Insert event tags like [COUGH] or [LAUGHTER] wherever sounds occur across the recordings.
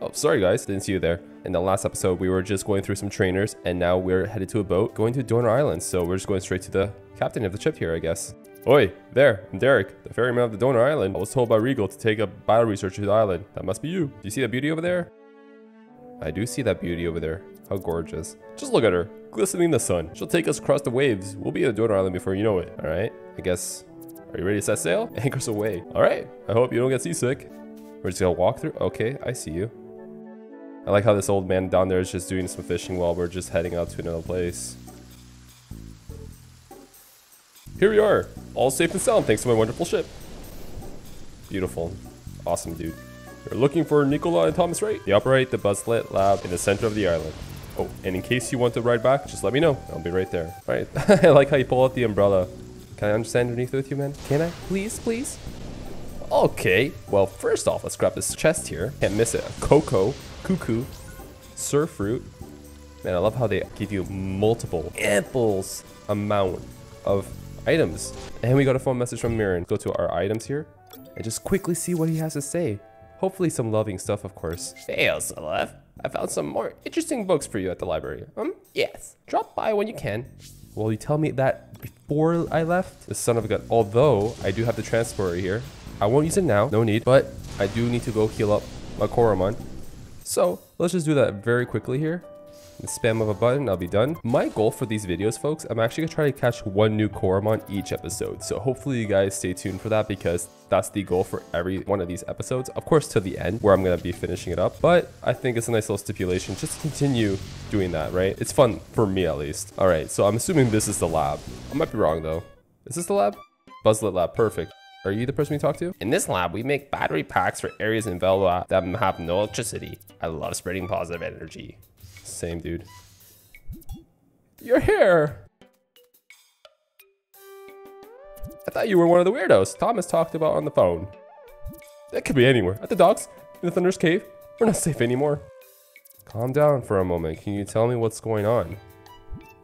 Oh, sorry guys, didn't see you there. In the last episode, we were just going through some trainers, and now we're headed to a boat going to Donar Island. So we're just going straight to the captain of the ship here, I guess. Oi, there, I'm Derek, the ferryman of the Donar Island. I was told by Regal to take a bio researcher to the island. That must be you. Do you see that beauty over there? I do see that beauty over there. How gorgeous. Just look at her, glistening in the sun. She'll take us across the waves. We'll be at Donar Island before you know it. All right, I guess. Are you ready to set sail? [LAUGHS] Anchors away. All right, I hope you don't get seasick. We're just gonna walk through. Okay, I see you. I like how this old man down there is just doing some fishing while we're just heading out to another place. Here we are, all safe and sound thanks to my wonderful ship. Beautiful. Awesome, dude. We're looking for Nicola and Thomas Wright. They operate the Buzzlet lab in the center of the island. Oh, and in case you want to ride back, just let me know. I'll be right there. All right. [LAUGHS] I like how you pull out the umbrella. Can I understand underneath with you, man? Can I? Please, please? Okay. Well, first off, let's grab this chest here. Can't miss it. A cocoa, cuckoo, surf fruit. Man, I love how they give you multiple, ample amount of items. And we got a phone message from Mirren. Go to our items here and just quickly see what he has to say. Hopefully some loving stuff, of course. Hey, SLF. I found some more interesting books for you at the library. Um, yes. Drop by when you can. Will you tell me that before I left? The son of a gun. Although, I do have the transporter here. I won't use it now. No need. But I do need to go heal up my Coromon. So, let's just do that very quickly here. Spam of a button, I'll be done. My goal for these videos, folks, I'm actually gonna try to catch one new Coromon each episode. So hopefully you guys stay tuned for that because that's the goal for every one of these episodes. Of course, to the end where I'm gonna be finishing it up, but I think it's a nice little stipulation just to continue doing that, right? It's fun for me at least. All right, so I'm assuming this is the lab. I might be wrong though. Is this the lab? Buzzlet lab, perfect. Are you the person we talk to? In this lab, we make battery packs for areas in Velua that have no electricity. I love spreading positive energy. Same dude. Your hair! I thought you were one of the weirdos Thomas talked about on the phone. That could be anywhere. At the docks, in the Thunder's cave. We're not safe anymore. Calm down for a moment. Can you tell me what's going on?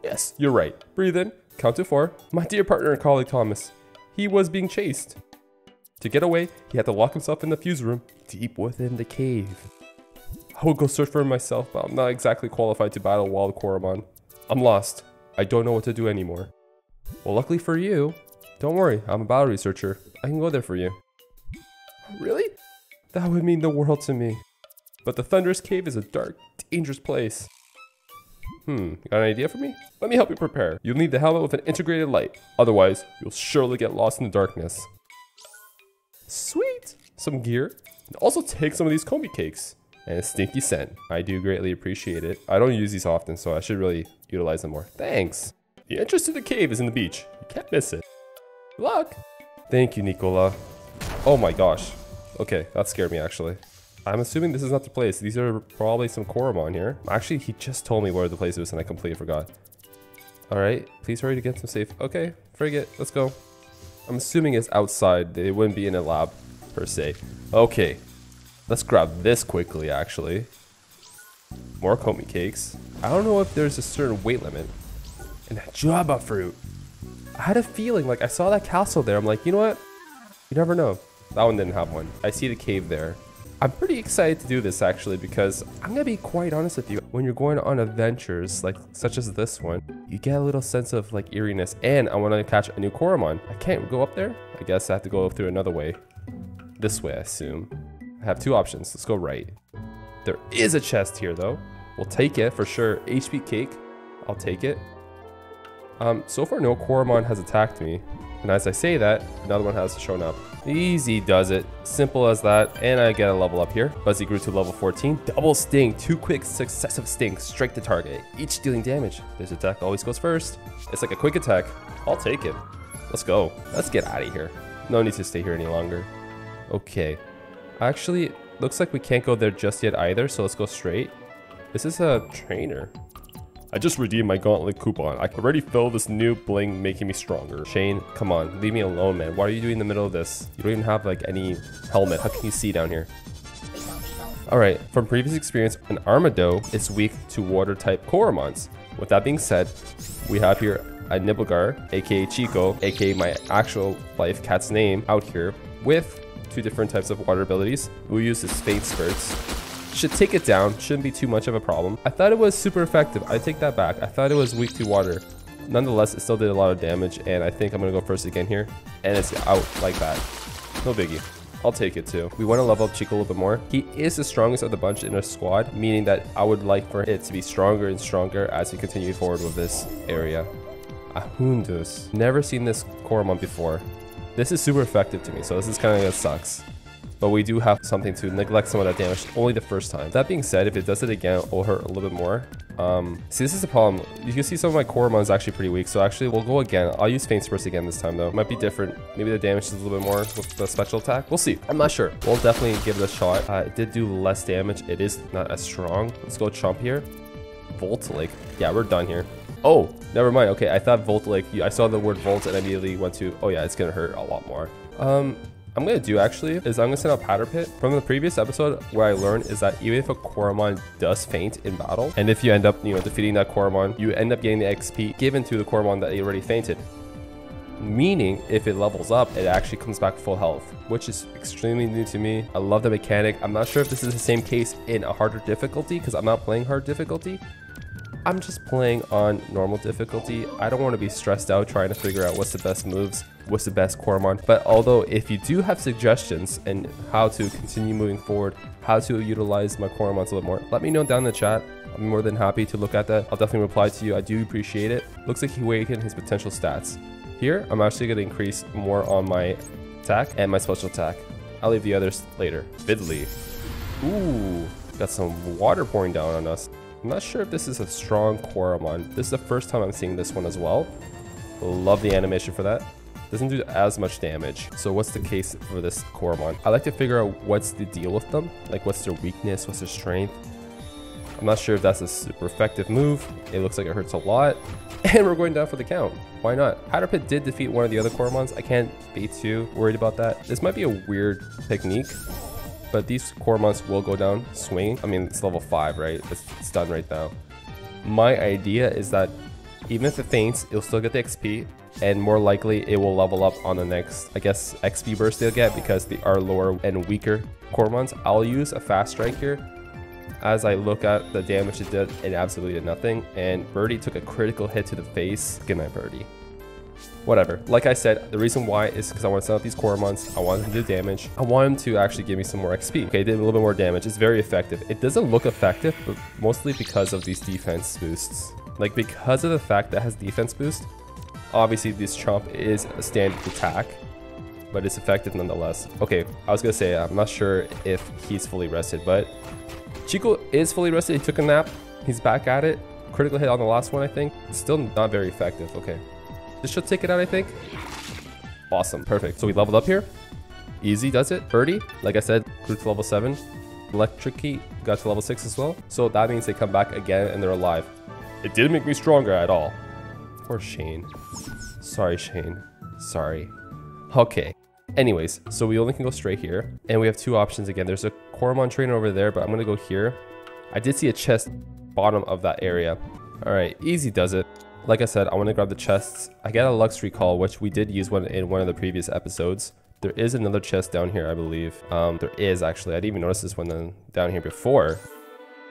Yes, you're right. Breathe in. Count to four. My dear partner and colleague Thomas. He was being chased. To get away, he had to lock himself in the fuse room, deep within the cave. I will go search for him myself, but I'm not exactly qualified to battle Wild Coromon. I'm lost. I don't know what to do anymore. Well, luckily for you, don't worry, I'm a battle researcher. I can go there for you. Really? That would mean the world to me. But the Thunderous Cave is a dark, dangerous place. Hmm, got an idea for me? Let me help you prepare. You'll need the helmet with an integrated light. Otherwise, you'll surely get lost in the darkness. Sweet! Some gear. And also take some of these Komi cakes. And a stinky scent. I do greatly appreciate it. I don't use these often, so I should really utilize them more. Thanks! The entrance to the cave is in the beach. You can't miss it. Good luck! Thank you, Nicola. Oh my gosh. Okay, that scared me actually. I'm assuming this is not the place. These are probably some Coromon here. Actually, he just told me where the place was and I completely forgot. Alright, please hurry to get some safe. Okay, frigate, let's go. I'm assuming it's outside. They wouldn't be in a lab, per se. Okay, let's grab this quickly, actually. More Komi cakes. I don't know if there's a certain weight limit. And that Java fruit. I had a feeling, like, I saw that castle there. I'm like, you know what? You never know. That one didn't have one. I see the cave there. I'm pretty excited to do this actually because I'm gonna be quite honest with you. When you're going on adventures like such as this one, you get a little sense of like eeriness and I want to catch a new Coromon. I can't go up there. I guess I have to go through another way. This way, I assume. Have two options. Let's go right. There is a chest here though. We'll take it for sure. HP cake. I'll take it. Um, so far no Coromon has attacked me. And as I say that, another one has shown up. Easy does it. Simple as that. And I get a level up here. Buzzy grew to level 14. Double sting. Two quick successive stings. Strike the target. Each dealing damage. This attack always goes first. It's like a quick attack. I'll take it. Let's go. Let's get out of here. No need to stay here any longer. Okay. Actually, looks like we can't go there just yet either. So let's go straight. This is a trainer. I just redeemed my gauntlet coupon. I already filled this new bling making me stronger. Shane, come on, leave me alone, man. Why are you doing in the middle of this? You don't even have like any helmet. How can you see down here? Alright, from previous experience, an Armado is weak to water type Coromons. With that being said, we have here a Nibblegar, aka Chico, aka my actual life cat's name, out here with two different types of water abilities. We use his Faint Spurts. Should take it down, shouldn't be too much of a problem. I thought it was super effective. I take that back. I thought it was weak to water. Nonetheless, it still did a lot of damage, and I think I'm gonna go first again here. And it's out like that. No biggie. I'll take it too. We want to level up Chico a little bit more. He is the strongest of the bunch in our squad, meaning that I would like for it to be stronger and stronger as we continue forward with this area. Ahundus. Never seen this Coromon before. This is super effective to me, so this is kind of sucks but we do have something to neglect some of that damage only the first time. That being said, if it does it again, it will hurt a little bit more. Um, see, this is the problem. You can see some of my Coromon is actually pretty weak, so actually we'll go again. I'll use Faint Spurts again this time though. Might be different. Maybe the damage is a little bit more with the special attack. We'll see. I'm not sure. We'll definitely give it a shot. Uh, it did do less damage. It is not as strong. Let's go Chomp here. Voltalik. Yeah, we're done here. Oh, never mind. Okay, I thought Voltalik. I saw the word Volt and I immediately went to, oh yeah, it's gonna hurt a lot more. Um, I'm gonna do actually is I'm gonna send out Powder Pit. From the previous episode, where I learned is that even if a Coromon does faint in battle, and if you end up, you know, defeating that Coromon, you end up getting the XP given to the Coromon that already fainted. Meaning, if it levels up, it actually comes back full health, which is extremely new to me. I love the mechanic. I'm not sure if this is the same case in a harder difficulty, because I'm not playing hard difficulty, I'm just playing on normal difficulty. I don't want to be stressed out trying to figure out what's the best moves, what's the best Coromon. But although if you do have suggestions and how to continue moving forward, how to utilize my Coromons a little more, let me know down in the chat. I'm more than happy to look at that. I'll definitely reply to you. I do appreciate it. Looks like he awakened his potential stats. Here, I'm actually going to increase more on my attack and my special attack. I'll leave the others later. Fiddly. Ooh, got some water pouring down on us. I'm not sure if this is a strong Coromon. This is the first time I'm seeing this one as well. Love the animation for that. Doesn't do as much damage. So what's the case for this Coromon? I like to figure out what's the deal with them. Like what's their weakness, what's their strength. I'm not sure if that's a super effective move. It looks like it hurts a lot. [LAUGHS] And we're going down for the count. Why not? Powder Pit did defeat one of the other Coromons. I can't be too worried about that. This might be a weird technique but these Coromons will go down swinging. I mean, it's level 5, right? It's, it's done right now. My idea is that even if it faints, it'll still get the XP, and more likely it will level up on the next, I guess, XP burst they'll get because they are lower and weaker Coromons. I'll use a fast strike here. As I look at the damage it did, it absolutely did nothing, and Birdie took a critical hit to the face. Good night, Birdie. Whatever. Like I said, the reason why is because I want to send out these Coromons. I want them to do damage. I want them to actually give me some more XP. Okay, did a little bit more damage. It's very effective. It doesn't look effective, but mostly because of these defense boosts. Like because of the fact that has defense boost, obviously this Chomp is a standard attack, but it's effective nonetheless. Okay, I was gonna say, I'm not sure if he's fully rested, but Chico is fully rested. He took a nap. He's back at it. Critical hit on the last one, I think. Still not very effective. Okay. This should take it out, I think. Awesome, perfect. So we leveled up here. Easy does it. Birdie, like I said, grew to level 7. Electric Key got to level 6 as well. So that means they come back again and they're alive. It didn't make me stronger at all. Poor Shane. Sorry, Shane. Sorry. Okay. Anyways, so we only can go straight here. And we have two options again. There's a Coromon trainer over there, but I'm going to go here. I did see a chest bottom of that area. All right, easy does it. Like I said, I want to grab the chests. I get a Lux Recall, which we did use one in one of the previous episodes. There is another chest down here, I believe. Um, there is actually. I didn't even notice this one down here before.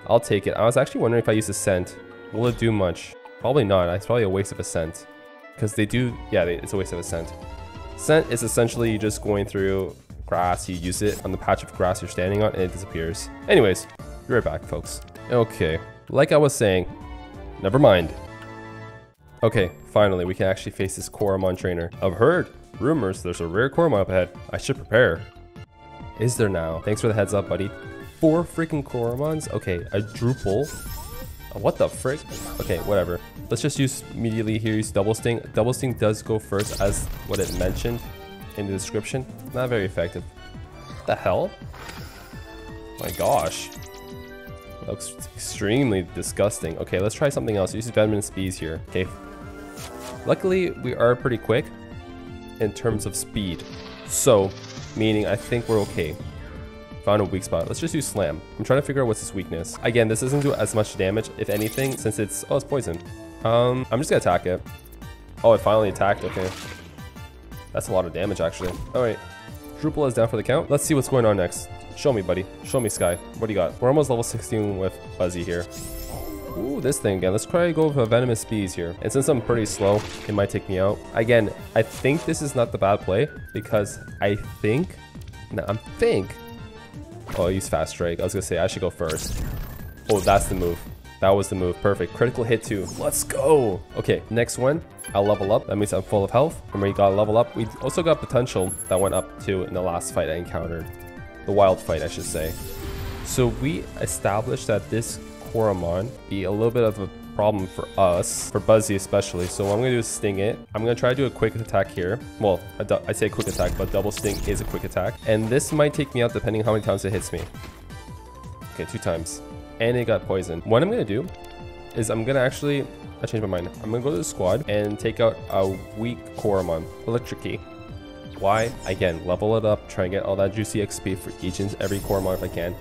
I'll take it. I was actually wondering if I use a scent. Will it do much? Probably not. It's probably a waste of a scent. Because they do... Yeah, they, it's a waste of a scent. Scent is essentially just going through grass. You use it on the patch of grass you're standing on and it disappears. Anyways, be right back, folks. Okay. Like I was saying, never mind. Okay, finally, we can actually face this Coromon trainer. I've heard rumors there's a rare Coromon up ahead. I should prepare. Is there now? Thanks for the heads up, buddy. Four freaking Coromons? Okay, a Drupal. Uh, what the frick? Okay, whatever. Let's just use immediately here, use Double Sting. Double Sting does go first as what it mentioned in the description. Not very effective. What the hell? My gosh. looks extremely disgusting. Okay, let's try something else. Use Venomous Bees here. Okay, Luckily, we are pretty quick in terms of speed. So, meaning I think we're okay. Found a weak spot. Let's just use Slam. I'm trying to figure out what's his weakness. Again, this doesn't do as much damage, if anything, since it's... Oh, it's poison. Um, I'm just gonna attack it. Oh, it finally attacked. Okay. That's a lot of damage, actually. All right. Drupal is down for the count. Let's see what's going on next. Show me, buddy. Show me, Sky. What do you got? We're almost level 16 with Buzzy here. Ooh, this thing again. Let's try to go a Venomous Bees here. And since I'm pretty slow, it might take me out. Again, I think this is not the bad play because I think... No, I think... Oh, I use Fast Strike. I was going to say I should go first. Oh, that's the move. That was the move. Perfect. Critical hit too. Let's go. Okay, next one. I'll level up. That means I'm full of health. And we got level up. We also got potential that went up too in the last fight I encountered. The wild fight, I should say. So we established that this Coromon be a little bit of a problem for us, for Buzzy especially. So what I'm to do is sting it. I'm to try to do a quick attack here. Well, I say quick attack, but double sting is a quick attack. And this might take me out depending how many times it hits me. Okay, two times. And it got poisoned. What I'm to do is I'm to actually... I changed my mind. I'm to go to the squad and take out a weak Coromon. Electric Key. Why? Again, level it up, try and get all that juicy XP for each and every Coromon if I can.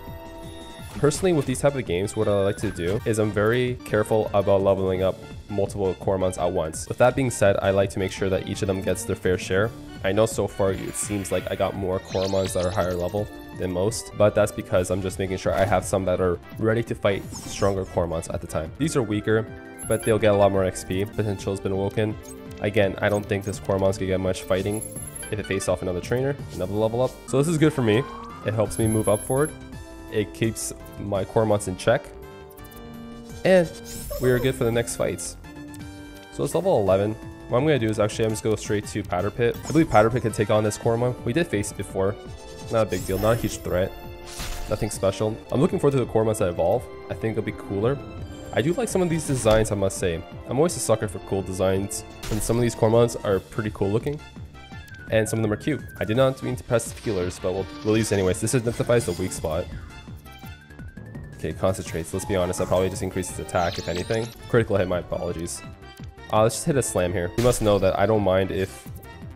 Personally, with these type of games, what I like to do is I'm very careful about leveling up multiple Coromons at once. With that being said, I like to make sure that each of them gets their fair share. I know so far it seems like I got more Coromons that are higher level than most, but that's because I'm just making sure I have some that are ready to fight stronger Coromons at the time. These are weaker, but they'll get a lot more XP. Potential has been awoken. Again, I don't think this Coromon's gonna get much fighting if it face off another trainer, another level up. So this is good for me. It helps me move up forward it keeps my Coromons in check. And we are good for the next fights. So it's level 11. What I'm going to do is actually I'm just going to go straight to Powder Pit. I believe Powder Pit can take on this Coromon. We did face it before. Not a big deal, not a huge threat. Nothing special. I'm looking forward to the Coromons that evolve. I think it'll be cooler. I do like some of these designs, I must say. I'm always a sucker for cool designs, and some of these Coromons are pretty cool looking. And some of them are cute. I did not mean to press feelers, but we'll, we'll use anyways. This identifies the weak spot. Okay, concentrates. Let's be honest, I probably just increased its attack, if anything. Critical hit, my apologies. Uh, let's just hit a slam here. You must know that I don't mind if...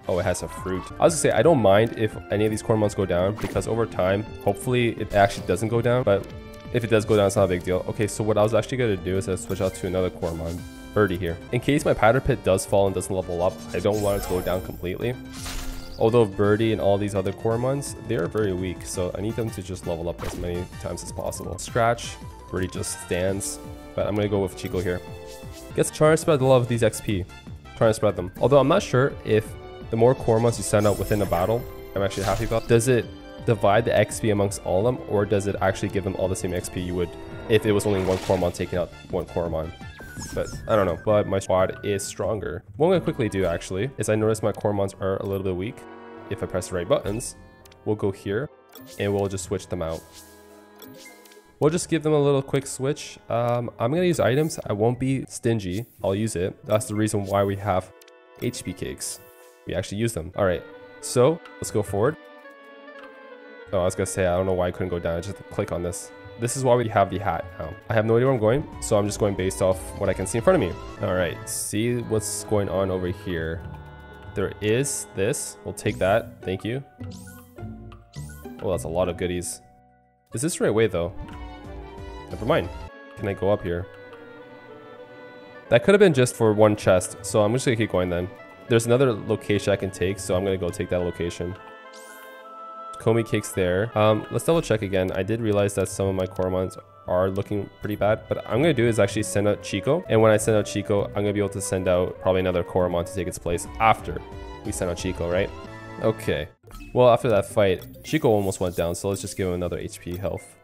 Oh, it has a fruit. I was gonna say, I don't mind if any of these Coromons go down, because over time, hopefully it actually doesn't go down, but if it does go down, it's not a big deal. Okay, so what I was actually gonna do is I switch out to another Coromon. Birdie here. In case my Powder Pit does fall and doesn't level up, I don't want it to go down completely. Although Birdie and all these other Coromons, they are very weak, so I need them to just level up as many times as possible. Scratch, Birdie just stands, but I'm gonna go with Chico here. Gets trying to spread the love of these XP. Trying to spread them. Although I'm not sure if the more Coromons you send out within a battle, I'm actually happy about, does it divide the XP amongst all of them, or does it actually give them all the same XP you would if it was only one Coromon taking out one Coromon? But I don't know. But my squad is stronger. What I'm to quickly do actually is I notice my Coromons are a little bit weak. If I press the right buttons, we'll go here and we'll just switch them out. We'll just give them a little quick switch. Um, I'm to use items. I won't be stingy. I'll use it. That's the reason why we have HP cakes. We actually use them. All right. So let's go forward. Oh, I was to say, I don't know why I couldn't go down. I just click on this. This is why we have the hat now. I have no idea where I'm going, so I'm just going based off what I can see in front of me. All right, see what's going on over here. There is this. We'll take that. Thank you. Oh, that's a lot of goodies. Is this the right way, though? Never mind. Can I go up here? That could have been just for one chest, so I'm just gonna keep going then. There's another location I can take, so I'm gonna go take that location. Komi cakes there. Um, let's double check again. I did realize that some of my Coromons are looking pretty bad. But I'm going to do is actually send out Chico. And when I send out Chico, I'm going to be able to send out probably another Coromon to take its place after we send out Chico, right? Okay. Well, after that fight, Chico almost went down. So let's just give him another HP health.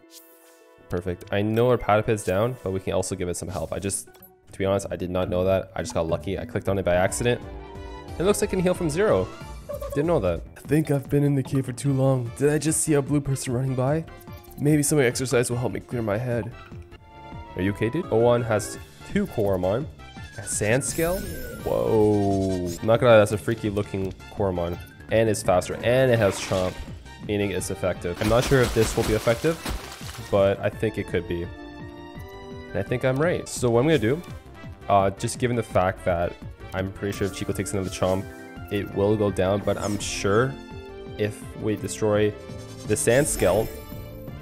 Perfect. I know our Patapit's down, but we can also give it some health. I just, to be honest, I did not know that. I just got lucky. I clicked on it by accident. It looks like it can heal from zero. Didn't know that. I think I've been in the cave for too long. Did I just see a blue person running by? Maybe some exercise will help me clear my head. Are you okay, dude? Owan has two Coromon. A sand scale? Whoa. I'm not gonna lie, that's a freaky looking Coromon. And it's faster. And it has Chomp, meaning it's effective. I'm not sure if this will be effective, but I think it could be. And I think I'm right. So what I'm gonna do, uh, just given the fact that I'm pretty sure if Chico takes another Chomp, it will go down, but I'm sure if we destroy the Sand Scale,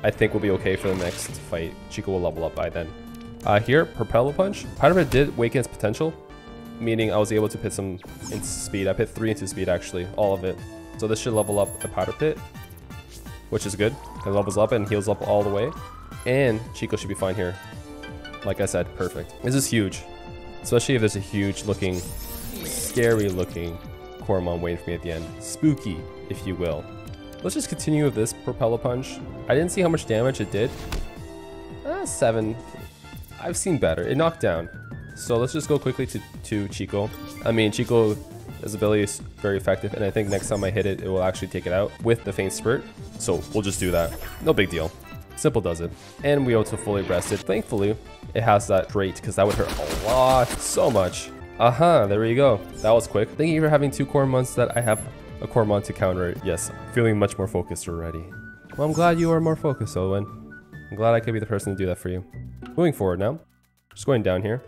I think we'll be okay for the next fight. Chico will level up by then. Uh, here, Propeller Punch. Pyramid did waken its potential. meaning I was able to put some into speed. I put three into speed actually, all of it. So this should level up the powder pit, which is good. It levels up and heals up all the way. And Chico should be fine here. Like I said, perfect. This is huge, especially if there's a huge looking, scary looking Coromon waiting for me at the end. Spooky, if you will. Let's just continue with this Propeller Punch. I didn't see how much damage it did. Uh, seven. I've seen better. It knocked down. So let's just go quickly to, to Chico. I mean, Chico's ability is very effective, and I think next time I hit it, it will actually take it out with the Faint Spurt. So we'll just do that. No big deal. Simple does it. And we also fully rested. Thankfully, it has that trait, because that would hurt a lot, so much. Aha, uh -huh, there we go. That was quick. Thank you for having two Coromons that I have a Coromon to counter. Yes, feeling much more focused already. Well, I'm glad you are more focused, Owen. I'm glad I could be the person to do that for you. Moving forward now. Just going down here.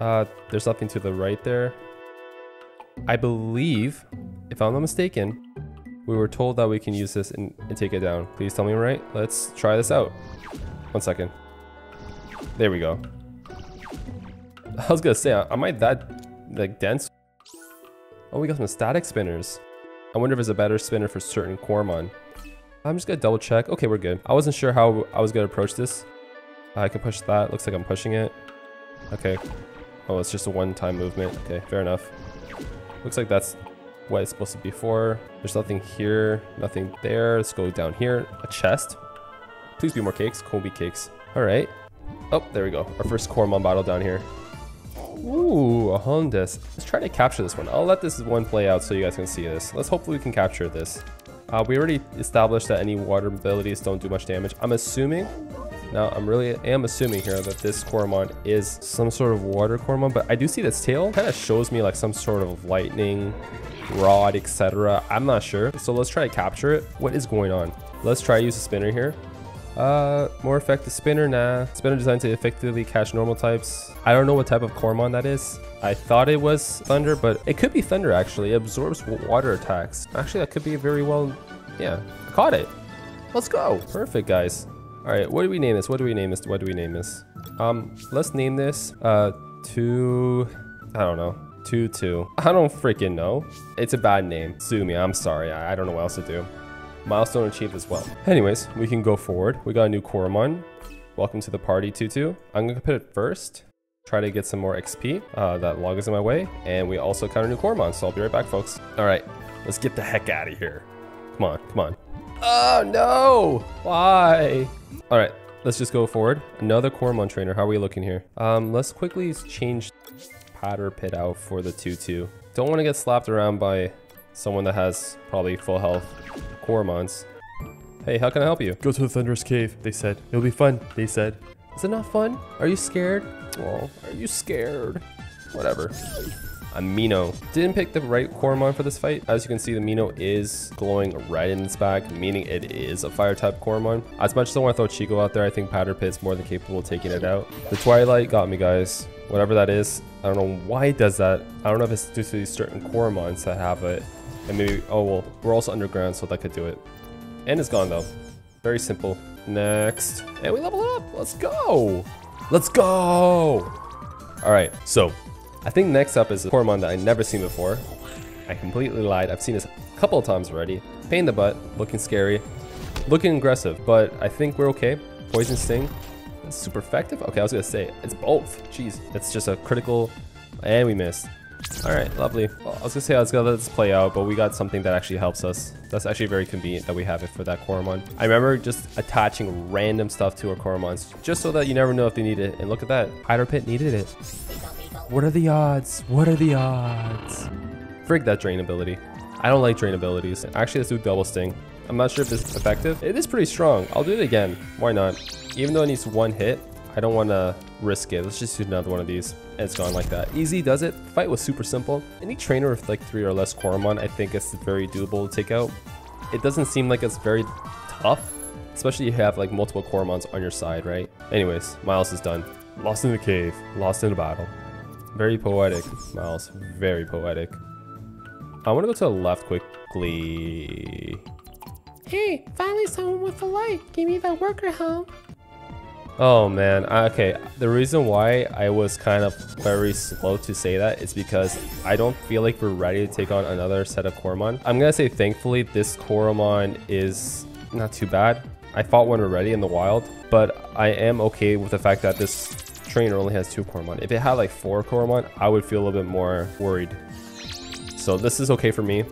Uh, there's nothing to the right there. I believe, if I'm not mistaken, we were told that we can use this and, and take it down. Please tell me right. Let's try this out. One second. There we go. I was gonna say, am I that like dense? Oh, we got some static spinners. I wonder if it's a better spinner for certain Coromon. I'm just gonna double check. Okay, we're good. I wasn't sure how I was gonna approach this. I can push that. Looks like I'm pushing it. Okay. Oh, it's just a one-time movement. Okay, fair enough. Looks like that's what it's supposed to be for. There's nothing here, nothing there. Let's go down here. A chest. Please be more cakes. Kobe cakes. All right. Oh, there we go. Our first Coromon battle down here. Ooh, a Hollandaise. Let's try to capture this one. I'll let this one play out so you guys can see this. Let's hopefully we can capture this. Uh, we already established that any water abilities don't do much damage. I'm assuming, now I'm really am assuming here that this Coromon is some sort of water Coromon, but I do see this tail kind of shows me like some sort of lightning rod, etc. I'm not sure. So let's try to capture it. What is going on? Let's try to use a spinner here. Uh, more effective spinner, nah. Spinner designed to effectively catch normal types. I don't know what type of Coromon that is. I thought it was Thunder, but it could be Thunder actually. It absorbs water attacks. Actually, that could be very well, yeah. I caught it. Let's go. Perfect, guys. All right, what do we name this? What do we name this? What do we name this? Um, let's name this, uh, two, I don't know. Two, two. I don't freaking know. It's a bad name. Sue me, I'm sorry. I, I don't know what else to do. Milestone achieved as well. Anyways, we can go forward. We got a new Coromon. Welcome to the party, Tutu. I'm gonna put it first. Try to get some more XP. Uh, that log is in my way. And we also got a new Coromon, so I'll be right back, folks. All right, let's get the heck out of here. Come on, come on. Oh, no! Why? All right, let's just go forward. Another Coromon trainer. How are we looking here? Um, let's quickly change Powder Pit out for the Tutu. Don't want to get slapped around by someone that has probably full health Coromons. Hey, how can I help you? Go to the Thunderous Cave, they said. It'll be fun, they said. Is it not fun? Are you scared? Oh, are you scared? Whatever. A Mino. Didn't pick the right Coromon for this fight. As you can see, the Mino is glowing red in its back, meaning it is a fire type Coromon. As much as I want to throw Chico out there, I think Powder Pit's more than capable of taking it out. The Twilight got me, guys. Whatever that is, I don't know why it does that. I don't know if it's due to these certain Coromons that have it and maybe, oh well, we're also underground, so that could do it. And it's gone though. Very simple. Next. And we level up. Let's go. Let's go. All right, so I think next up is a Coromon that I never seen before. I completely lied. I've seen this a couple of times already. Pain in the butt, looking scary, looking aggressive, but I think we're okay. Poison Sting, super effective. Okay, I was gonna say, it's both. Jeez, it's just a critical, and we missed. All right, lovely. Well, I was gonna say I was gonna let this play out, but we got something that actually helps us. That's actually very convenient that we have it for that Coromon. I remember just attaching random stuff to our Coromons, just so that you never know if they need it. And look at that, Powder Pit needed it. What are the odds? What are the odds? Frig that drain ability. I don't like drain abilities. Actually, let's do double sting. I'm not sure if is effective. It is pretty strong. I'll do it again. Why not? Even though it needs one hit, I don't want to risk it. Let's just do another one of these. And it's gone like that. Easy does it. Fight was super simple. Any trainer with like three or less Coromon, I think it's very doable to take out. It doesn't seem like it's very tough, especially if you have like multiple Coromons on your side, right? Anyways, Miles is done. Lost in the cave, lost in a battle. Very poetic, Miles. Very poetic. I want to go to the left quickly. Hey, finally someone with a light. Give me that worker home. Oh man, okay. The reason why I was kind of very slow to say that is because I don't feel like we're ready to take on another set of Coromon. I'm gonna say thankfully this Coromon is not too bad. I fought one already in the wild, but I am okay with the fact that this trainer only has two Coromon. If it had like four Coromon, I would feel a little bit more worried. So this is okay for me.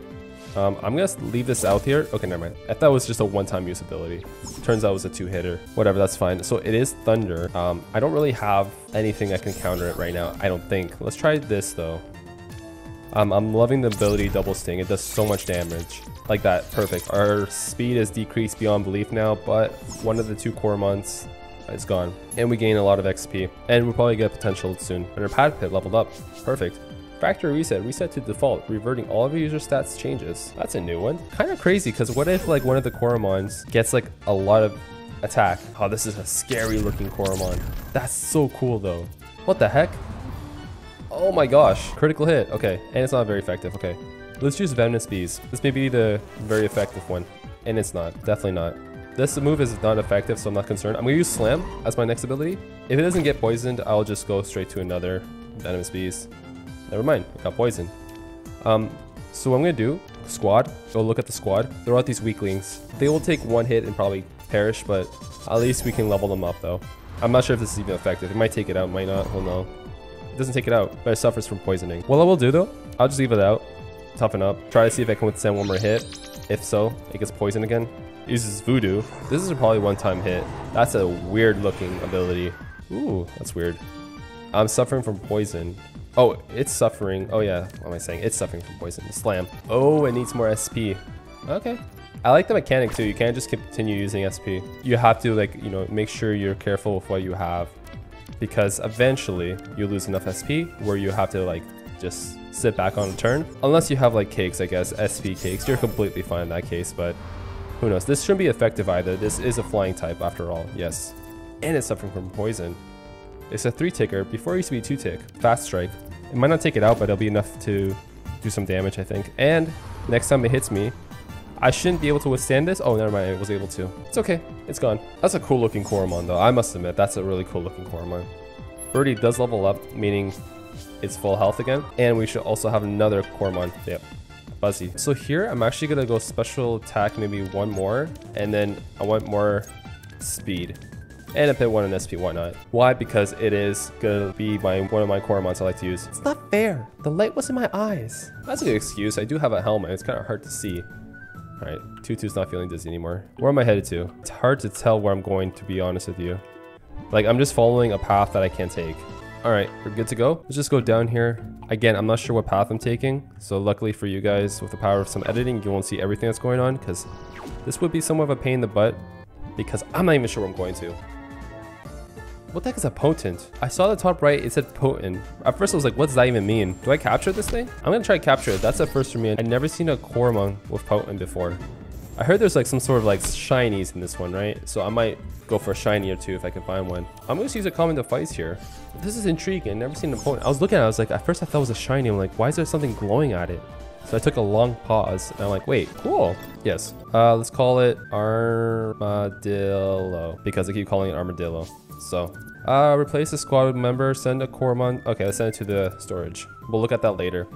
Um, I'm gonna leave this out here. Okay, never mind. I thought it was just a one-time use ability. Turns out it was a two-hitter. Whatever, that's fine. So it is Thunder. Um, I don't really have anything I can counter it right now. I don't think. Let's try this though. Um, I'm loving the ability Double Sting. It does so much damage. Like that, perfect. Our speed is decreased beyond belief now, but one of the two Coromons is gone. And we gain a lot of XP. And we'll probably get potential soon. And our pad pit leveled up. Perfect. Factory reset, reset to default, reverting all of your user stats changes. That's a new one. Kind of crazy, because what if like one of the Coromons gets like a lot of attack? Oh, this is a scary looking Coromon. That's so cool though. What the heck? Oh my gosh, critical hit. Okay, and it's not very effective. Okay, let's use Venomous Bees. This may be the very effective one. And it's not, definitely not. This move is not effective, so I'm not concerned. I'm gonna use Slam as my next ability. If it doesn't get poisoned, I'll just go straight to another Venomous Bees. Never mind, I got poisoned. Um, so what I'm gonna do, squad, go look at the squad. Throw out these weaklings. They will take one hit and probably perish, but at least we can level them up though. I'm not sure if this is even effective. It might take it out, might not, we'll know. It doesn't take it out, but it suffers from poisoning. What I will do though, I'll just leave it out, toughen up, try to see if I can withstand one more hit. If so, it gets poisoned again. It uses voodoo. This is probably one time hit. That's a weird looking ability. Ooh, that's weird. I'm suffering from poison. Oh, it's suffering. Oh yeah, what am I saying? It's suffering from poison. Slam. Oh, it needs more SP. Okay. I like the mechanic too. You can't just continue using SP. You have to like, you know, make sure you're careful with what you have because eventually you lose enough SP where you have to like just sit back on a turn. Unless you have like cakes, I guess, SP cakes, you're completely fine in that case, but who knows. This shouldn't be effective either. This is a flying type after all, yes. And it's suffering from poison. It's a 3 ticker. Before it used to be 2 tick. Fast strike. It might not take it out, but it'll be enough to do some damage, I think. And next time it hits me, I shouldn't be able to withstand this. Oh, never mind. I was able to. It's okay. It's gone. That's a cool looking Coromon, though. I must admit, that's a really cool looking Coromon. Birdie does level up, meaning it's full health again. And we should also have another Coromon. Yep. Buzzy. So here, I'm actually going to go special attack maybe one more. And then I want more speed and a pit one in SP, why not? Why? Because it is gonna be my one of my Coromons I like to use. It's not fair. The light was in my eyes. That's a good excuse. I do have a helmet. It's kind of hard to see. All right, Tutu's not feeling dizzy anymore. Where am I headed to? It's hard to tell where I'm going, to be honest with you. Like, I'm just following a path that I can't take. All right, we're good to go. Let's just go down here. Again, I'm not sure what path I'm taking. So luckily for you guys, with the power of some editing, you won't see everything that's going on because this would be somewhat of a pain in the butt because I'm not even sure where I'm going to. What the heck is a potent? I saw the top right, it said potent. At first I was like, what does that even mean? Do I capture this thing? I'm gonna try to capture it. That's a first for me. I've never seen a Coromon with potent before. I heard there's like some sort of like shinies in this one, right? So I might go for a shiny or two if I can find one. I'm gonna use a common device here. This is intriguing. Never seen a potent. I was looking at it, I was like, at first I thought it was a shiny. I'm like, why is there something glowing at it? So I took a long pause and I'm like, wait, cool. Yes. Uh, let's call it Armadillo because I keep calling it Armadillo. So, uh, replace the squad member, send a Coromon. Okay, let's send it to the storage. We'll look at that later.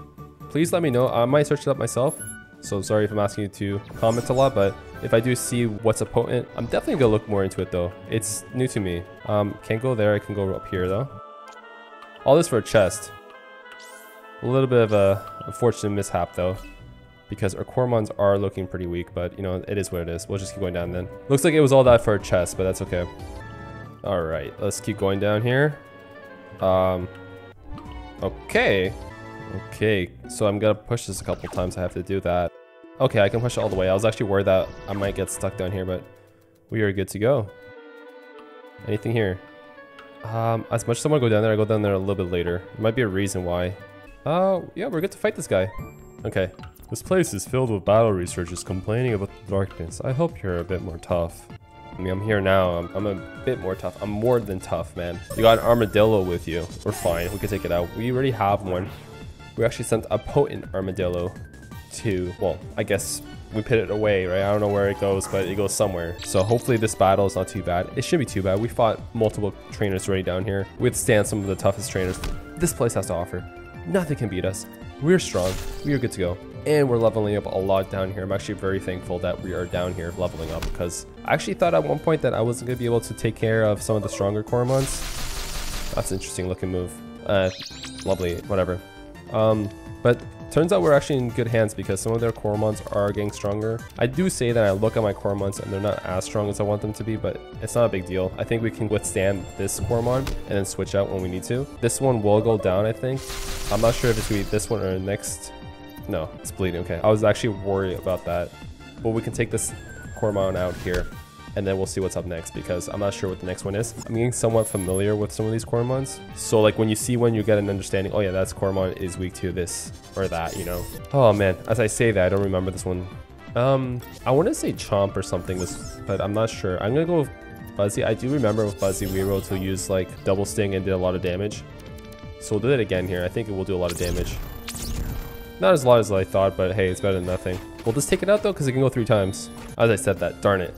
Please let me know. I might search it up myself. So sorry if I'm asking you to comment a lot, but if I do see what's a potent, I'm definitely gonna look more into it though. It's new to me. Um, can't go there. I can go up here though. All this for a chest. A little bit of a unfortunate mishap though because our Coromons are looking pretty weak, but you know, it is what it is. We'll just keep going down then. Looks like it was all that for a chest, but that's okay. All right, let's keep going down here. Um, okay. Okay, so I'm gonna push this a couple times. I have to do that. Okay, I can push it all the way. I was actually worried that I might get stuck down here, but we are good to go. Anything here? Um, as much as I want to go down there, I go down there a little bit later. There might be a reason why. Oh, uh, yeah, we're good to fight this guy. Okay. This place is filled with battle researchers complaining about the darkness. I hope you're a bit more tough. I mean, I'm here now. I'm, I'm, a bit more tough. I'm more than tough, man. You got an armadillo with you. We're fine. We can take it out. We already have one. We actually sent a potent armadillo to, well, I guess we put it away, right? I don't know where it goes, but it goes somewhere. So hopefully this battle is not too bad. It shouldn't be too bad. We fought multiple trainers right down here. We withstand some of the toughest trainers this place has to offer. Nothing can beat us. We're strong. We are good to go. And we're leveling up a lot down here. I'm actually very thankful that we are down here leveling up because I actually thought at one point that I wasn't going to be able to take care of some of the stronger Coromons. That's an interesting looking move. Uh, lovely, whatever. Um, but Turns out we're actually in good hands because some of their Coromons are getting stronger. I do say that I look at my Coromons and they're not as strong as I want them to be, but it's not a big deal. I think we can withstand this Coromon and then switch out when we need to. This one will go down, I think. I'm not sure if it's going to be this one or the next. No, it's bleeding. Okay, I was actually worried about that. But we can take this Coromon out here and then we'll see what's up next because I'm not sure what the next one is. I'm getting somewhat familiar with some of these Coromons. So like when you see one, you get an understanding, oh yeah, that's Coromon is weak to this or that, you know? Oh man, as I say that, I don't remember this one. Um, I want to say Chomp or something, but I'm not sure. I'm going to go with Buzzy. I do remember with Buzzy, we were able to use like Double Sting and did a lot of damage. So we'll do it again here. I think it will do a lot of damage. Not as lot as I thought, but hey, it's better than nothing. We'll just take it out though, because it can go three times. As I said that, darn it.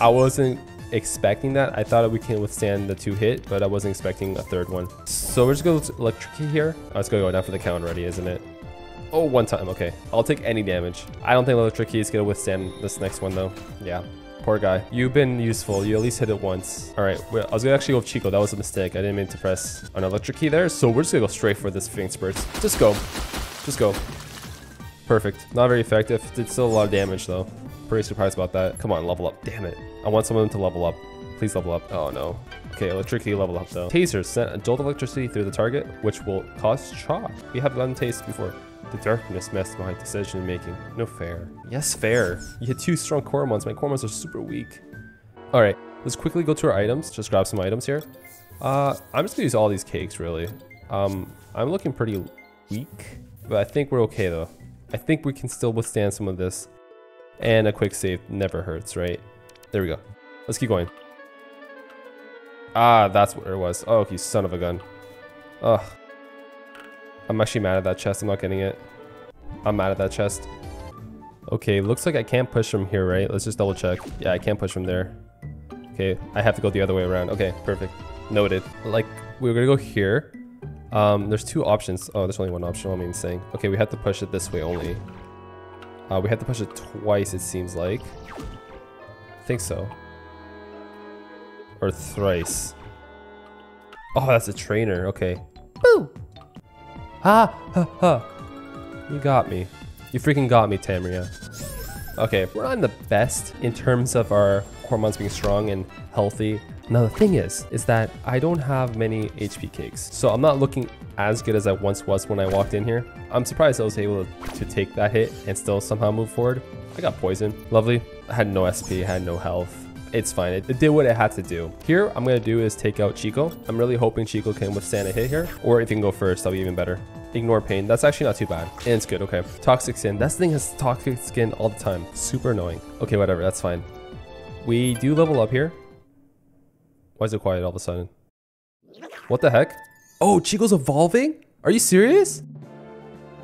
I wasn't expecting that. I thought we can withstand the two hit, but I wasn't expecting a third one. So we're just going to electrocute here. Oh, it's going to go down for the count already, isn't it? Oh, one time. Okay. I'll take any damage. I don't think electric is going to withstand this next one, though. Yeah. Poor guy. You've been useful. You at least hit it once. All right. I was going to actually go with Chico. That was a mistake. I didn't mean to press an electric key there. So we're just going to go straight for this Fang Spurts. Just go. Just go. Perfect. Not very effective. Did still a lot of damage, though. Pretty surprised about that. Come on, level up. Damn it. I want someone to level up. Please level up. Oh no. Okay, electricity level up though. Taser sent a jolt of electricity through the target, which will cause shock. We have gotten taste before. The darkness messed my decision making. No fair. Yes, fair. You hit two strong Coromons. My Coromons are super weak. All right, let's quickly go to our items. Just grab some items here. Uh, I'm just gonna use all these cakes really. Um, I'm looking pretty weak, but I think we're okay though. I think we can still withstand some of this. And a quick save never hurts, right? There we go. Let's keep going. Ah, that's what it was. Oh, you son of a gun. Ugh. I'm actually mad at that chest. I'm not getting it. I'm mad at that chest. Okay, looks like I can't push from here, right? Let's just double check. Yeah, I can't push from there. Okay, I have to go the other way around. Okay, perfect. Noted. Like, we're gonna go here. Um, there's two options. Oh, there's only one option. I'm even saying. Okay, we have to push it this way only. Uh, we have to push it twice, it seems like. I think so. Or thrice. Oh, that's a trainer. Okay. Boo! Ah! Ha! Ha! You got me. You freaking got me, Tamria. Okay, we're not the best in terms of our hormones being strong and healthy. Now the thing is, is that I don't have many HP cakes. So I'm not looking as good as I once was when I walked in here. I'm surprised I was able to, take that hit and still somehow move forward. I got poison. Lovely. I had no SP, I had no health. It's fine. It, it, did what it had to do. Here, I'm going to do is take out Chico. I'm really hoping Chico can withstand a hit here. Or if you can go first, that'll be even better. Ignore pain. That's actually not too bad. And it's good. Okay. Toxic skin. That thing has toxic skin all the time. Super annoying. Okay, whatever. That's fine. We do level up here. Why is it quiet all of a sudden? What the heck? Oh, Chico's evolving? Are you serious?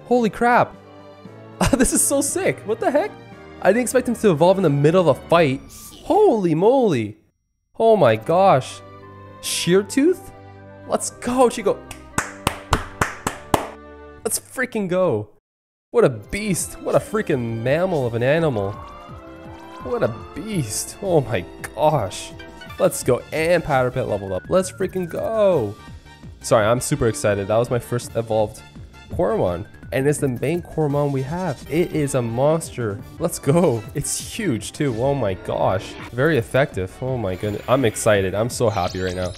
Holy crap. [LAUGHS] this is so sick. What the heck? I didn't expect him to evolve in the middle of a fight. Holy moly. Oh my gosh. Sheartooth? Let's go, Chico. Let's freaking go. What a beast. What a freaking mammal of an animal. What a beast. Oh my gosh. Let's go. And Powder leveled up. Let's freaking go. Sorry, I'm super excited. That was my first evolved Coromon. And it's the main Coromon we have. It is a monster. Let's go. It's huge too. Oh my gosh. Very effective. Oh my goodness. I'm excited. I'm so happy right now.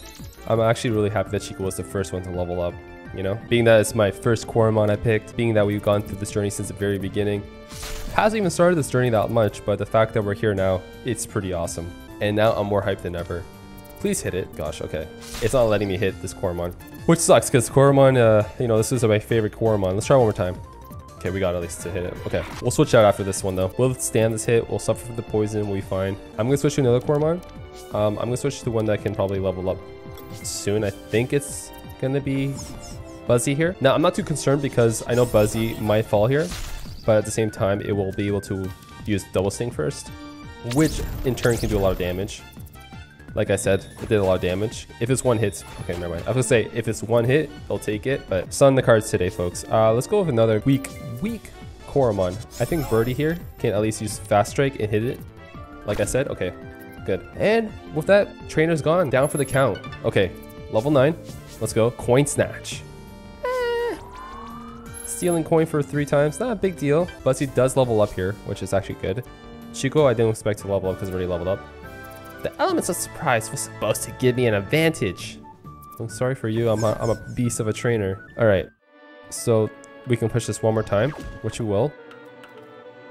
I'm actually really happy that Chico was the first one to level up. You know, being that it's my first Coromon I picked, being that we've gone through this journey since the very beginning. Hasn't even started this journey that much, but the fact that we're here now, it's pretty awesome and now I'm more hyped than ever. Please hit it. Gosh, okay. It's not letting me hit this Coromon. Which sucks, because Coromon, uh, you know, this is my favorite Coromon. Let's try one more time. Okay, we got at least to hit it. Okay, we'll switch out after this one, though. We'll stand this hit. We'll suffer from the poison. We'll be fine. I'm going to switch to another Coromon. Um, I'm to switch to one that can probably level up soon. I think it's going to be Buzzy here. Now, I'm not too concerned because I know Buzzy might fall here. But at the same time, it will be able to use double sting first, which in turn can do a lot of damage. Like I said, it did a lot of damage. If it's one hit, okay, never mind. I was gonna say, if it's one hit, they'll take it, but sun the cards today, folks. Uh, let's go with another weak, weak Coromon. I think Birdie here can at least use Fast Strike and hit it. Like I said, okay, good. And with that, Trainer's gone, down for the count. Okay, level 9, let's go. Coin Snatch. Eh. Stealing coin for three times, not a big deal. But he does level up here, which is actually good. Chico, I didn't expect to level up because I already leveled up. The elements of surprise was supposed to give me an advantage. I'm sorry for you, I'm a, I'm a beast of a trainer. All right, so we can push this one more time, which we will.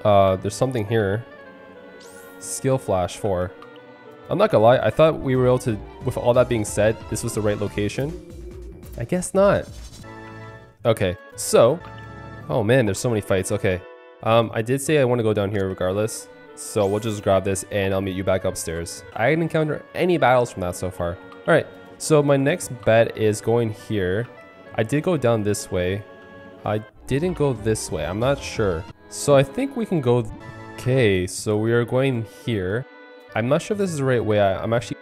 Uh, there's something here. Skill flash 4. I'm not gonna lie, I thought we were able to, with all that being said, this was the right location. I guess not. Okay, so, oh man, there's so many fights, okay. Um, I did say I want to go down here regardless. So we'll just grab this and I'll meet you back upstairs. I didn't encounter any battles from that so far. All right, so my next bet is going here. I did go down this way. I didn't go this way. I'm not sure. So I think we can go... Okay, so we are going here. I'm not sure if this is the right way. I, I'm actually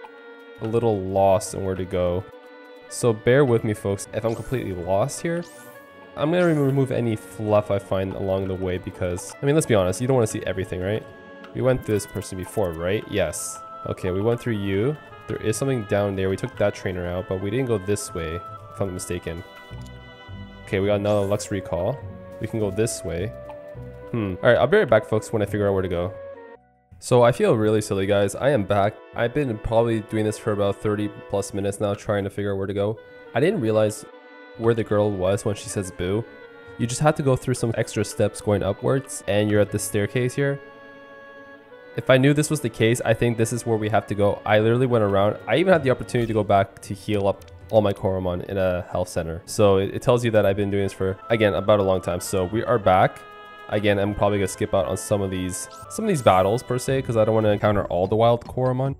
a little lost in where to go. So bear with me, folks. If I'm completely lost here, I'm to remove any fluff I find along the way because, I mean, let's be honest, you don't want to see everything, right? We went through this person before, right? Yes. Okay, we went through you. There is something down there. We took that trainer out, but we didn't go this way, if I'm mistaken. Okay, we got another Lux Recall. We can go this way. Hmm. Alright, I'll be right back, folks, when I figure out where to go. So I feel really silly, guys. I am back. I've been probably doing this for about 30 plus minutes now, trying to figure out where to go. I didn't realize where the girl was when she says boo. You just had to go through some extra steps going upwards, and you're at the staircase here. If I knew this was the case, I think this is where we have to go. I literally went around. I even had the opportunity to go back to heal up all my Coromon in a health center. So it, it, tells you that I've been doing this for, again, about a long time. So we are back. Again, I'm probably going to skip out on some of these some of these battles per se because I don't want to encounter all the wild Coromon.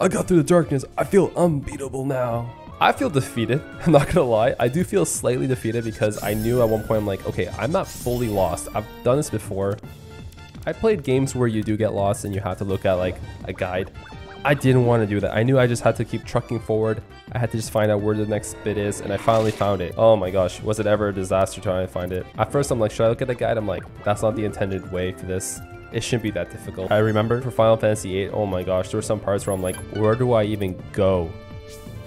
I got through the darkness. I feel unbeatable now. I feel defeated. [LAUGHS] I'm not gonna lie. I do feel slightly defeated because I knew at one point I'm like, okay, I'm not fully lost. I've done this before. I played games where you do get lost and you have to look at like a guide. I didn't want to do that. I knew I just had to keep trucking forward. I had to just find out where the next bit is and I finally found it. Oh my gosh, was it ever a disaster trying to find it? At first I'm like, should I look at the guide? I'm like, that's not the intended way for this. It shouldn't be that difficult. I remember for Final Fantasy VIII, oh my gosh, there were some parts where I'm like, where do I even go?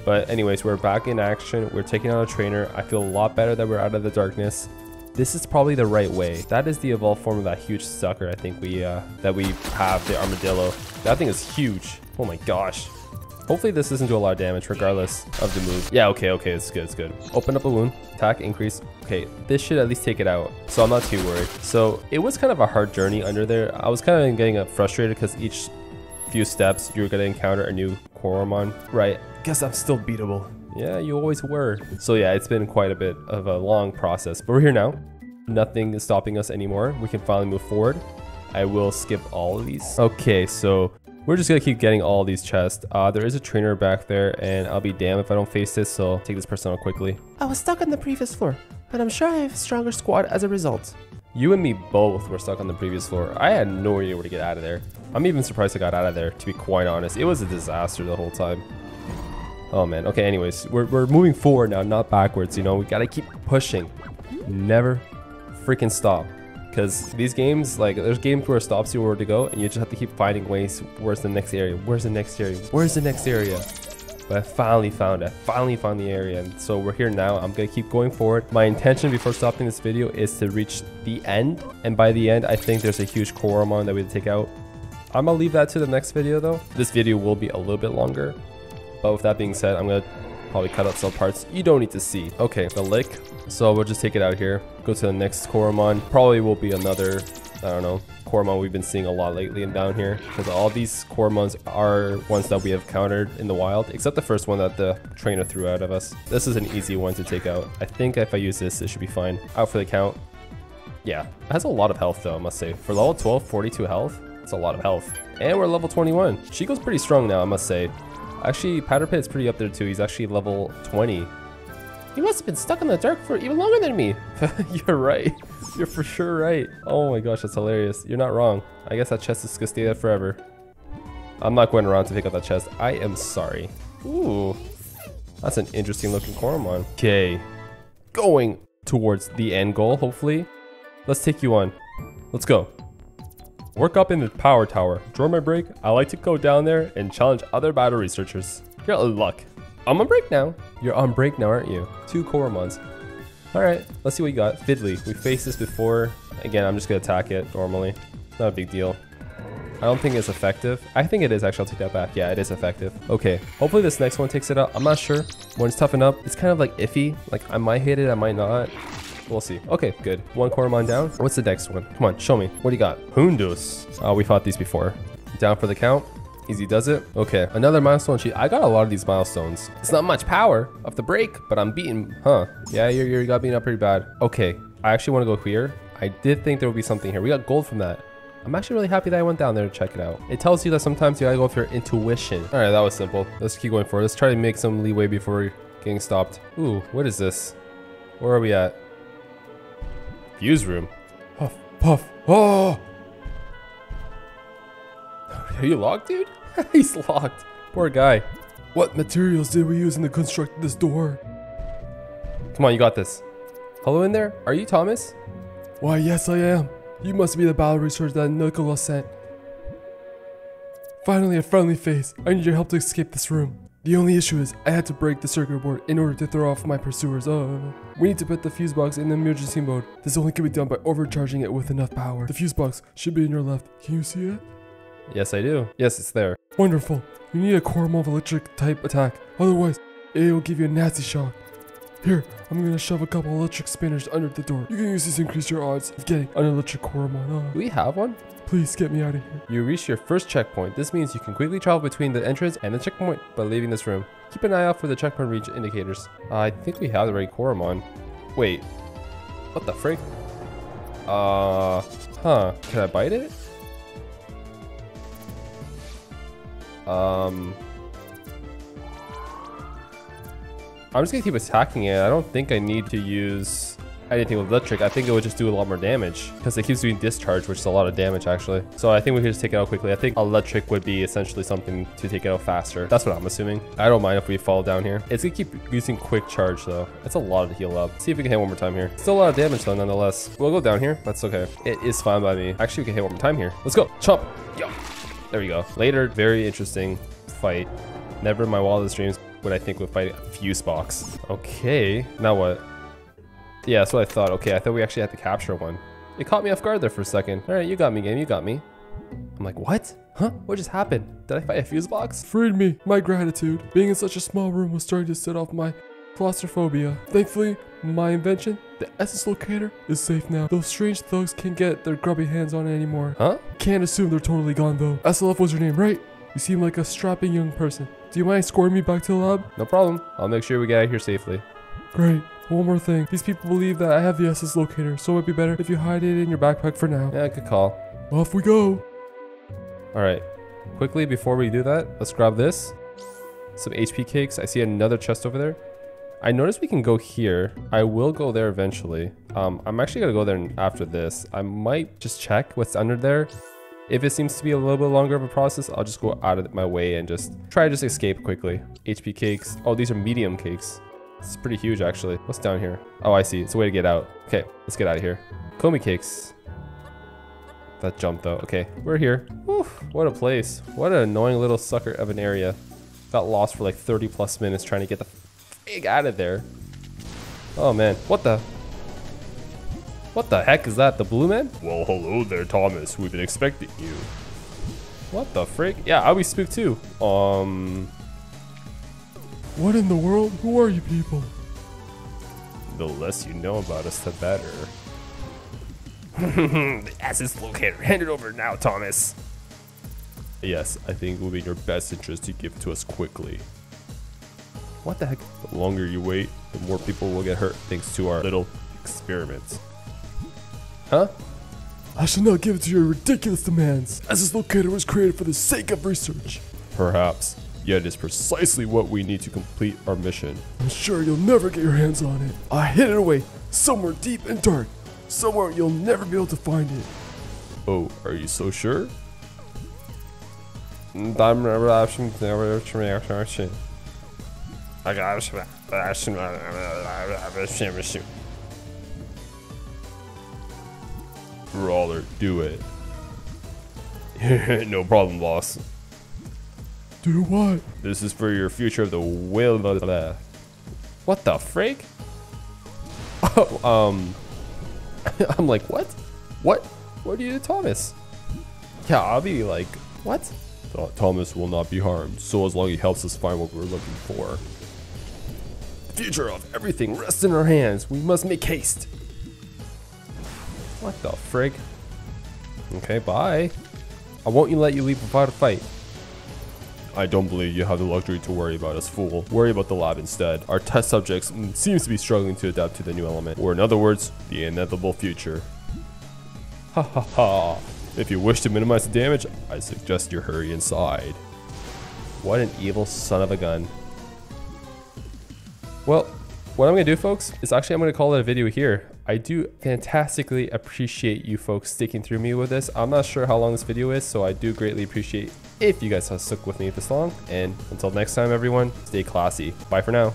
But anyways, we're back in action. We're taking on a trainer. I feel a lot better that we're out of the darkness this is probably the right way. That is the evolved form of that huge sucker I think we uh, that we have, the armadillo. That thing is huge. Oh my gosh. Hopefully this doesn't do a lot of damage regardless of the move. Yeah, okay, okay, it's good, it's good. Open up a wound, attack, increase. Okay, this should at least take it out. So I'm not too worried. So it was kind of a hard journey under there. I was kind of getting frustrated because each few steps you're going to encounter a new Coromon. Right, guess I'm still beatable. Yeah, you always were. So yeah, it's been quite a bit of a long process, but we're here now. Nothing is stopping us anymore. We can finally move forward. I will skip all of these. Okay, so we're just gonna keep getting all these chests. Uh, there is a trainer back there, and I'll be damned if I don't face this, so I'll take this person out quickly. I was stuck on the previous floor, but I'm sure I have a stronger squad as a result. You and me both were stuck on the previous floor. I had no idea where to get out of there. I'm even surprised I got out of there, to be quite honest. It was a disaster the whole time. Oh man. Okay, anyways, we're, we're moving forward now, not backwards. You know, we gotta keep pushing. Never freaking stop. Because these games, like, there's games where it stops you where to go, and you just have to keep finding ways. Where's the next area? Where's the next area? Where's the next area? But I finally found it. I finally found the area. And so we're here now. I'm to keep going forward. My intention before stopping this video is to reach the end. And by the end, I think there's a huge Coromon that we have to take out. I'm to leave that to the next video, though. This video will be a little bit longer. But with that being said, I'm going to probably cut out some parts you don't need to see. Okay, the lick. So we'll just take it out here. Go to the next Coromon. Probably will be another, I don't know, Coromon we've been seeing a lot lately and down here. Because all these Coromons are ones that we have countered in the wild. Except the first one that the trainer threw out of us. This is an easy one to take out. I think if I use this, it should be fine. Out for the count. Yeah, it has a lot of health though, I must say. For level 12, 42 health, it's a lot of health. And we're level 21. She goes pretty strong now, I must say. Actually, Powder Pit's pretty up there too. He's actually level 20. You must have been stuck in the dark for even longer than me. [LAUGHS] You're right. You're for sure right. Oh my gosh, that's hilarious. You're not wrong. I guess that chest is gonna stay there forever. I'm not going around to pick up that chest. I am sorry. Ooh, that's an interesting looking Coromon. Okay, going towards the end goal, hopefully. Let's take you on. Let's go. Work up in the power tower. During my break, I like to go down there and challenge other battle researchers. Good luck. I'm on break now. You're on break now, aren't you? Two Coromons. Alright, let's see what you got. Fiddly. We faced this before. Again, I'm just gonna attack it normally. Not a big deal. I don't think it's effective. I think it is actually, I'll take that back. Yeah, it is effective. Okay, hopefully this next one takes it out. I'm not sure. When it's toughened up, it's kind of like iffy. Like I might hit it, I might not. We'll see. Okay, good. One Coromon down. What's the next one? Come on, show me. What do you got? Hundus. Oh, uh, we fought these before. Down for the count. Easy does it. Okay, another milestone sheet. I got a lot of these milestones. It's not much power off the break, but I'm beaten. Huh. Yeah, you you got beaten up pretty bad. Okay, I actually want to go here. I did think there would be something here. We got gold from that. I'm actually really happy that I went down there to check it out. It tells you that sometimes you gotta go with your intuition. All right, that was simple. Let's keep going forward. Let's try to make some leeway before getting stopped. Ooh, what is this? Where are we at? Fuse room. Puff, puff. Oh! Are you locked, dude? [LAUGHS] He's locked. Poor guy. What materials did we use in the construct this door? Come on, you got this. Hello in there? Are you Thomas? Why, yes, I am. You must be the battle researcher that Nicola sent. Finally, a friendly face. I need your help to escape this room. The only issue is I had to break the circuit board in order to throw off my pursuers. Uh, we need to put the fuse box in the emergency mode. This only can be done by overcharging it with enough power. The fuse box should be in your left. Can you see it? Yes, I do. Yes, it's there. Wonderful. You need a Coromon electric type attack. Otherwise, it will give you a nasty shock. Here, I'm gonna shove a couple electric spinners under the door. You can use these to increase your odds of getting an electric Coromon. Uh, Do we have one? Please get me out of here. You reach your first checkpoint. This means you can quickly travel between the entrance and the checkpoint by leaving this room. Keep an eye out for the checkpoint reach indicators. I think we have the right Coromon. Wait. What the frick? Uh, huh. Can I bite it? Um... I'm just gonna keep attacking it. I don't think I need to use anything with electric. I think it would just do a lot more damage because it keeps doing discharge, which is a lot of damage actually. So I think we could just take it out quickly. I think electric would be essentially something to take it out faster. That's what I'm assuming. I don't mind if we fall down here. It's gonna keep using quick charge though. It's a lot to heal up. See if we can hit one more time here. Still a lot of damage though, nonetheless. We'll go down here. That's okay. It is fine by me. Actually, we can hit one more time here. Let's go. Chomp. Yo. There we go. Later, very interesting fight. Never in my wildest dreams would I think would fight a fuse box. Okay, now what? Yeah, that's what I thought. Okay, I thought we actually had to capture one. It caught me off guard there for a second. All right, you got me, game. You got me. I'm like, what? Huh? What just happened? Did I fight a fuse box? Freed me. My gratitude. Being in such a small room was starting to set off my claustrophobia. Thankfully, my invention, the SS locator, is safe now. Those strange thugs can't get their grubby hands on it anymore. Huh? Can't assume they're totally gone though. SLF was your name, right? You seem like a strapping young person. Do you mind escorting me back to the lab? No problem. I'll make sure we get out of here safely. Great. One more thing. These people believe that I have the SS locator, so it'd be better if you hide it in your backpack for now. Yeah, good call. Off we go. All right. Quickly, before we do that, let's grab this. Some HP cakes. I see another chest over there. I notice we can go here. I will go there eventually. Um, I'm actually gonna go there after this. I might just check what's under there. If it seems to be a little bit longer of a process, I'll just go out of my way and just try to just escape quickly. HP cakes. Oh, these are medium cakes. It's pretty huge actually. What's down here? Oh, I see. It's a way to get out. Okay, let's get out of here. Komi cakes. That jump though. Okay, we're here. Whew, what a place. What an annoying little sucker of an area. Got lost for like 30 plus minutes trying to get the fig out of there. Oh man, what the? What the heck is that? The blue man? Well, hello there, Thomas. We've been expecting you. What the frick? Yeah, I'll be spooked too. Um, What in the world? Who are you people? the less you know about us, the better. the SS locator. Hand it over now, Thomas. Yes, I think it will be in your best interest to give it to us quickly. What the heck? The longer you wait, the more people will get hurt thanks to our little experiments. Huh? I shall not give it to your ridiculous demands. SS locator was created for the sake of research. Perhaps. Yet it is precisely what we need to complete our mission. I'm sure you'll never get your hands on it. I hid it away somewhere deep and dark, somewhere you'll never be able to find it. Oh, are you so sure? Brawler, do it. [LAUGHS] no problem, boss. Do what? This is for your future of the will. Of the What the freak? [LAUGHS] Oh, um, [LAUGHS] I'm like, what? What? What do you do, Thomas? Yeah, I'll be like, what? Th- Thomas will not be harmed, so as long as he helps us find what we're looking for. The future of everything rests in our hands. We must make haste. What the frig? Okay, bye. I won't you let you leave without a fight. I don't believe you have the luxury to worry about us, fool. Worry about the lab instead. Our test subjects mm, seems to be struggling to adapt to the new element, or in other words, the inevitable future. [LAUGHS] Ha ha ha. If you wish to minimize the damage, I suggest you hurry inside. What an evil son of a gun. Well, what I'm going to do, folks, is actually I'm going to call it a video here. I do fantastically appreciate you folks sticking through me with this. I'm not sure how long this video is, so I do greatly appreciate if you guys have stuck with me this long. And until next time, everyone, stay classy. Bye for now.